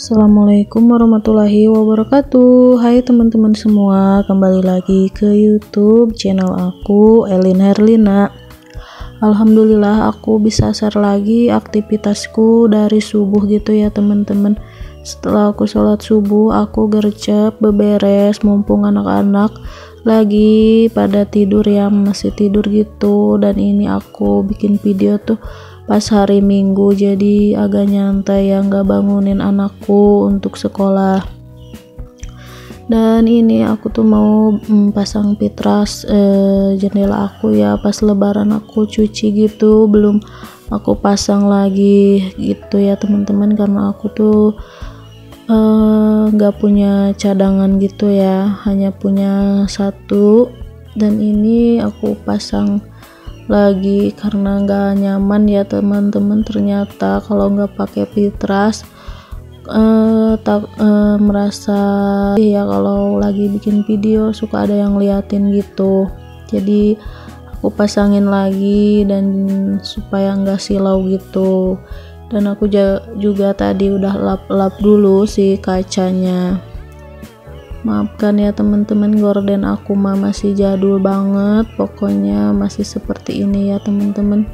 Assalamualaikum warahmatullahi wabarakatuh. Hai teman-teman semua Kembali lagi ke youtube channel aku Elin Herlina. Alhamdulillah aku bisa share lagi aktivitasku dari subuh gitu ya teman-teman. Setelah aku sholat subuh aku gercep beberes mumpung anak-anak lagi pada tidur ya masih tidur gitu. Dan ini aku bikin video tuh pas hari minggu jadi agak nyantai ya nggak bangunin anakku untuk sekolah. Dan ini aku tuh mau mm, pasang pitras eh, jendela aku ya pas lebaran aku cuci gitu belum aku pasang lagi gitu ya teman-teman karena aku tuh eh, nggak uh, punya cadangan gitu ya hanya punya satu. Dan ini aku pasang lagi karena nggak nyaman ya teman-teman. Ternyata kalau nggak pakai pitras uh, tak uh, merasa ya kalau lagi bikin video suka ada yang liatin gitu. Jadi aku pasangin lagi dan supaya nggak silau gitu. Dan aku juga tadi udah lap-lap dulu si kacanya maafkan ya teman-teman gorden aku mah masih jadul banget. Pokoknya masih seperti ini ya teman-teman.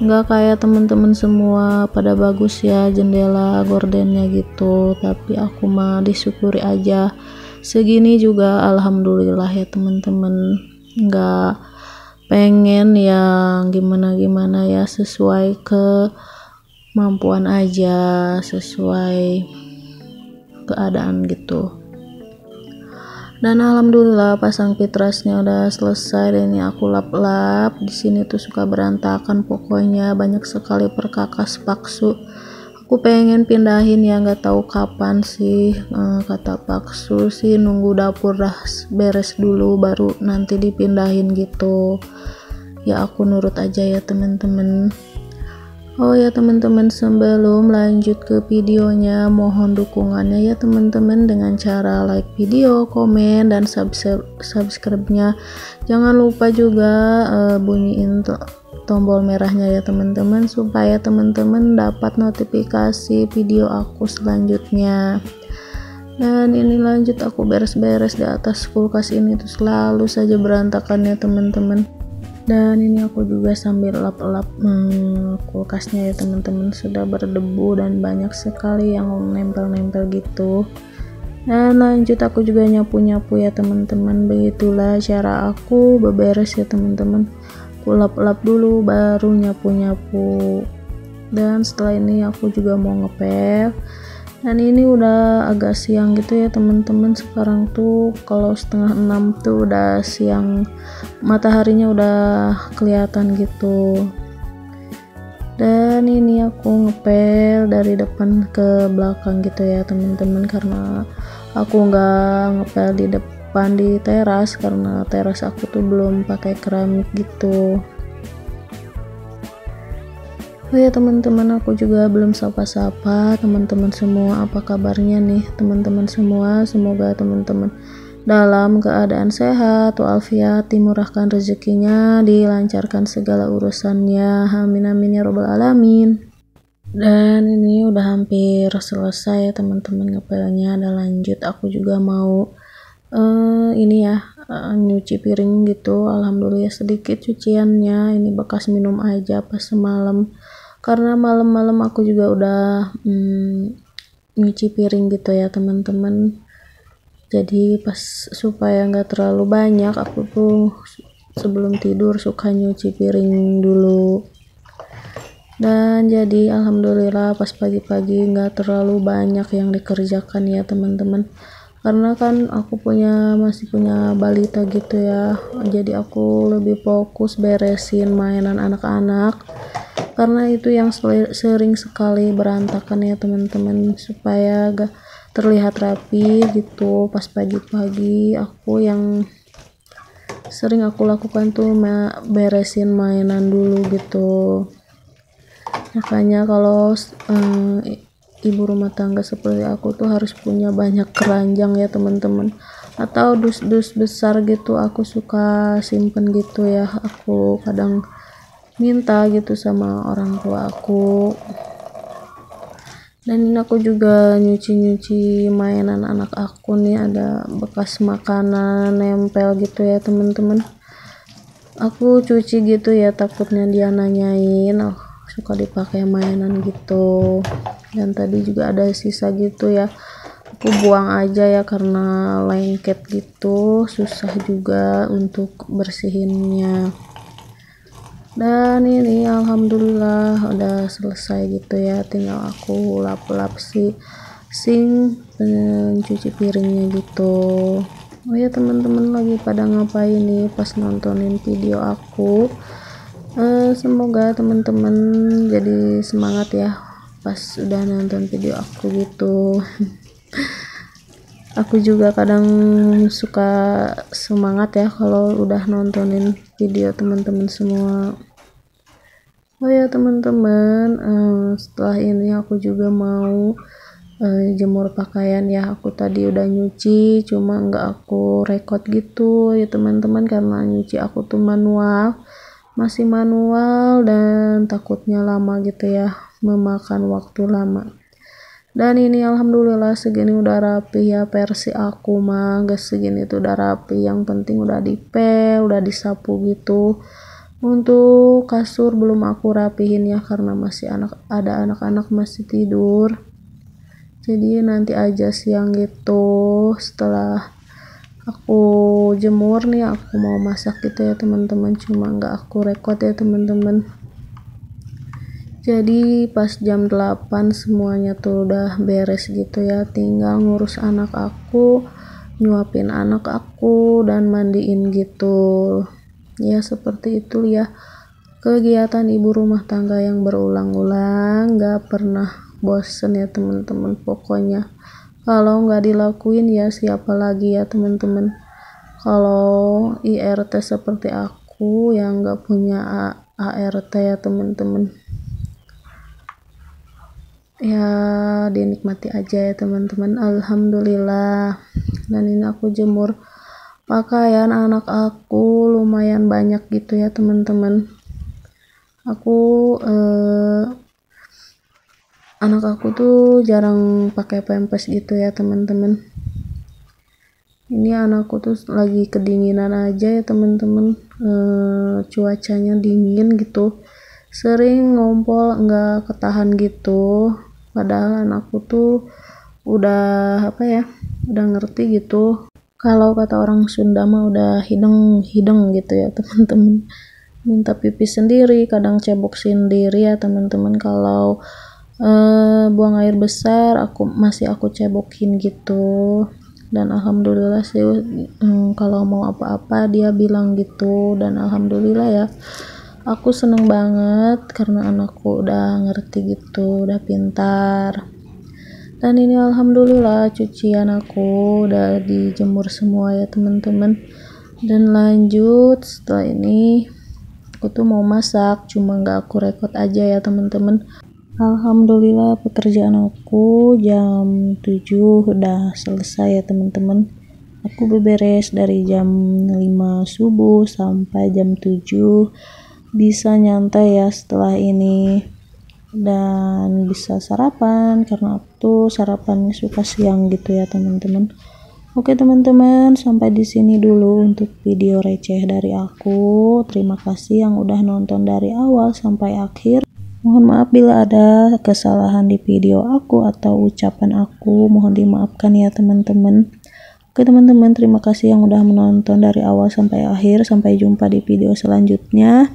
Nggak kayak teman-teman semua pada bagus ya jendela gordennya gitu. Tapi aku mah disyukuri aja. Segini juga alhamdulillah ya teman-teman. Nggak pengen yang gimana-gimana ya sesuai ke kemampuan aja sesuai keadaan gitu dan alhamdulillah pasang fitrasnya udah selesai dan ini aku lap-lap. Di sini tuh suka berantakan pokoknya banyak sekali perkakas paksu. Aku pengen pindahin ya nggak tahu kapan sih eh, kata paksu sih nunggu dapur dah beres dulu baru nanti dipindahin gitu. Ya aku nurut aja ya temen-temen Oh ya teman-teman sebelum lanjut ke videonya mohon dukungannya ya teman-teman dengan cara like video, komen dan subscribe-nya. Jangan lupa juga uh, bunyiin tombol merahnya ya teman-teman supaya teman-teman dapat notifikasi video aku selanjutnya. Dan ini lanjut aku beres-beres di atas kulkas ini tuh selalu saja berantakan ya teman-teman dan ini aku juga sambil lap-lap hmm, kulkasnya ya teman-teman. Sudah berdebu dan banyak sekali yang nempel-nempel gitu. Dan lanjut aku juga nyapu-nyapu ya teman-teman. Begitulah cara aku beberes ya teman-teman. Aku lap-lap dulu baru nyapu-nyapu. Dan setelah ini aku juga mau ngepel dan ini udah agak siang gitu ya teman-teman. Sekarang tuh kalau setengah enam tuh udah siang mataharinya udah kelihatan gitu. Dan ini aku ngepel dari depan ke belakang gitu ya teman-teman. Karena aku nggak ngepel di depan di teras karena teras aku tuh belum pakai keramik gitu Oh ya teman-teman aku juga belum sapa-sapa. Teman-teman semua apa kabarnya nih? Teman-teman semua semoga teman-teman dalam keadaan sehat walafiat dimurahkan rezekinya dilancarkan segala urusannya. Amin amin ya robbal alamin. Dan ini udah hampir selesai ya teman-teman. Ngepelnya ada lanjut. Aku juga mau uh, ini ya uh, nyuci piring gitu. Alhamdulillah sedikit cuciannya. Ini bekas minum aja pas semalam karena malam-malam aku juga udah hmm, nyuci piring gitu ya teman-teman. Jadi pas supaya nggak terlalu banyak aku tuh sebelum tidur suka nyuci piring dulu. Dan jadi alhamdulillah pas pagi-pagi nggak terlalu banyak yang dikerjakan ya teman-teman. Karena kan aku punya masih punya balita gitu ya. Jadi aku lebih fokus beresin mainan anak-anak karena itu yang sering sekali berantakan ya teman-teman supaya gak terlihat rapi gitu. Pas pagi-pagi aku yang sering aku lakukan tuh beresin mainan dulu gitu. Makanya kalau um, ibu rumah tangga seperti aku tuh harus punya banyak keranjang ya teman-teman. Atau dus-dus besar gitu aku suka simpen gitu ya aku kadang minta gitu sama orang tua aku. Dan aku juga nyuci-nyuci mainan anak aku nih ada bekas makanan nempel gitu ya teman-teman. Aku cuci gitu ya takutnya dia nanyain oh suka dipakai mainan gitu. Dan tadi juga ada sisa gitu ya aku buang aja ya karena lengket gitu susah juga untuk bersihinnya dan ini alhamdulillah udah selesai gitu ya. Tinggal aku lap-lap si sing pencuci piringnya gitu. Oh ya teman-teman lagi pada ngapain nih pas nontonin video aku? Uh, semoga teman-teman jadi semangat ya pas udah nonton video aku gitu aku juga kadang suka semangat ya kalau udah nontonin video teman-teman semua. Oh ya teman-teman uh, setelah ini aku juga mau uh, jemur pakaian ya. Aku tadi udah nyuci cuma nggak aku record gitu ya teman-teman karena nyuci aku tuh manual masih manual dan takutnya lama gitu ya memakan waktu lama dan ini alhamdulillah segini udah rapi ya versi aku mah. Gak segini tuh udah rapi. Yang penting udah dipel udah disapu gitu. Untuk kasur belum aku rapihin ya karena masih anak ada anak-anak masih tidur. Jadi nanti aja siang gitu setelah aku jemur nih aku mau masak gitu ya teman-teman. Cuma nggak aku record ya teman-teman jadi pas jam 8 semuanya tuh udah beres gitu ya. Tinggal ngurus anak aku nyuapin anak aku dan mandiin gitu. Ya seperti itu ya. Kegiatan ibu rumah tangga yang berulang-ulang gak pernah bosen ya teman-teman. Pokoknya kalau nggak dilakuin ya siapa lagi ya teman-teman? Kalau IRT seperti aku yang nggak punya ART ya teman-teman ya dinikmati aja ya teman-teman. Alhamdulillah. Dan ini aku jemur pakaian anak aku lumayan banyak gitu ya teman-teman. Aku eh, anak aku tuh jarang pakai pampers gitu ya teman-teman. Ini anakku tuh lagi kedinginan aja ya teman-teman. E, cuacanya dingin gitu. Sering ngompol nggak ketahan gitu padahal anakku tuh udah apa ya udah ngerti gitu. Kalau kata orang Sunda mah udah hideng hideng gitu ya teman-teman. Minta pipis sendiri kadang cebok sendiri ya teman-teman. Kalau uh, buang air besar aku masih aku cebokin gitu. Dan alhamdulillah sih um, kalau mau apa-apa dia bilang gitu. Dan alhamdulillah ya aku seneng banget karena anakku udah ngerti gitu udah pintar. Dan ini alhamdulillah cucian aku udah dijemur semua ya teman-teman. Dan lanjut setelah ini aku tuh mau masak cuma nggak aku rekod aja ya teman-teman. Alhamdulillah pekerjaan aku jam 7 udah selesai ya teman-teman. Aku beberes dari jam 5 subuh sampai jam 7 bisa nyantai ya setelah ini dan bisa sarapan karena aku sarapannya suka siang gitu ya teman-teman Oke teman-teman, sampai di sini dulu untuk video receh dari aku. Terima kasih yang udah nonton dari awal sampai akhir. Mohon maaf bila ada kesalahan di video aku atau ucapan aku, mohon dimaafkan ya teman-teman. Oke teman-teman, terima kasih yang udah menonton dari awal sampai akhir. Sampai jumpa di video selanjutnya.